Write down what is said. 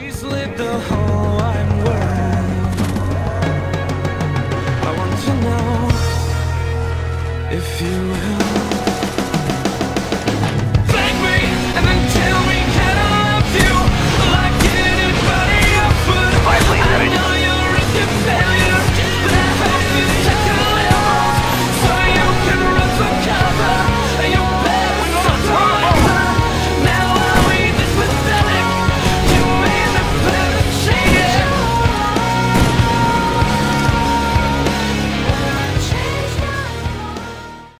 She's lived the whole wide world. I want to know if you will.